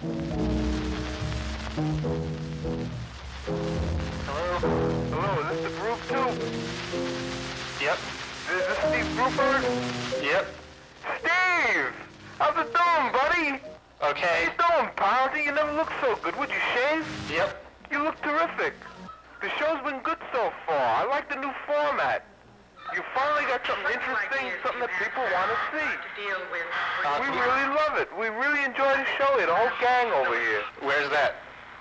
Hello? Hello, is this the group too? Yep. Is this Steve Bruford? Yep. Steve! How's it doing, buddy? How Okay. you doing? You never look so good. Would you shave? Yep. You look terrific. The show's been good so far. I like the new format. You finally got something interesting, something that people want to see. Uh, We really love it. We really enjoy the show here, the whole gang over here. Where's that?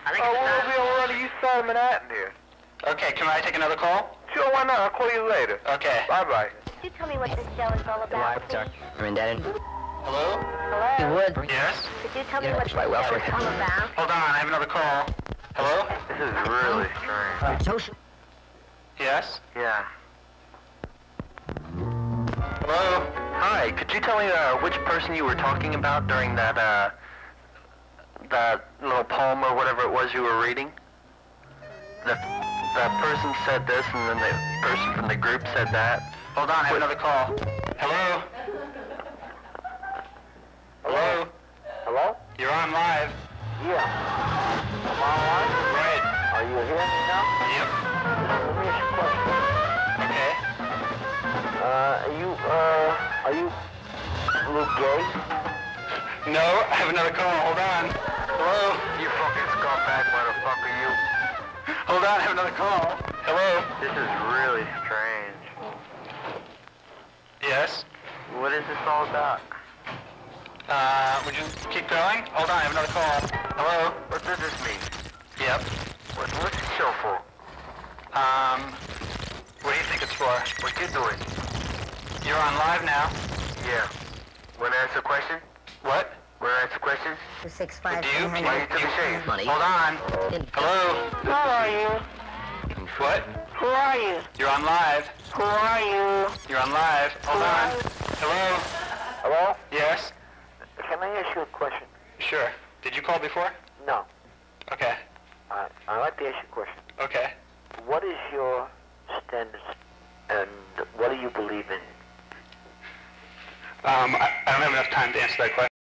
Oh, we're over here we're on the east side of Manhattan here. Okay, can I take another call? Sure, why not? I'll call you later. Okay. Bye-bye. Could you tell me what this show is all about, please? I'm indebted. Hello? Hello? would. Yes? Could you tell me what this show welfare. is all about? Hold on, I have another call. Hello? This is really strange. Social. Yes? Yeah. Hello? Hi, could you tell me uh, which person you were talking about during that, uh, that little poem or whatever it was you were reading? The, that person said this and then the person from the group said that. Hold on, I have another call. Hello? Hello? Hello? You're on live. Yeah. Am I on? Right. Are you hearing are you, uh, are you little gay? No, I have another call. Hold on. Hello? You fucking scumbag motherfucker, you. Hold on, I have another call. Hello? This is really strange. Yes? What is this all about? Uh, would you keep going? Hold on, I have another call. Hello? What does this mean? Yep. What, what's the show for? Um, what do you think it's for? What you doing? You're on live now. Yeah. Wanna answer a question? What? Wanna answer a question? Two six five Do you? Why you took a shave? Money. Hold on. Hello? Who are you? What? Who are you? You're on live. Who are you? You're on live. Hold on. Hello? Hello? Yes? Can I ask you a question? Sure. Did you call before? No. Okay. I, I'd like to ask you a question. Okay. What is your stance and what do you believe in? Um, I, I don't have enough time to answer that question.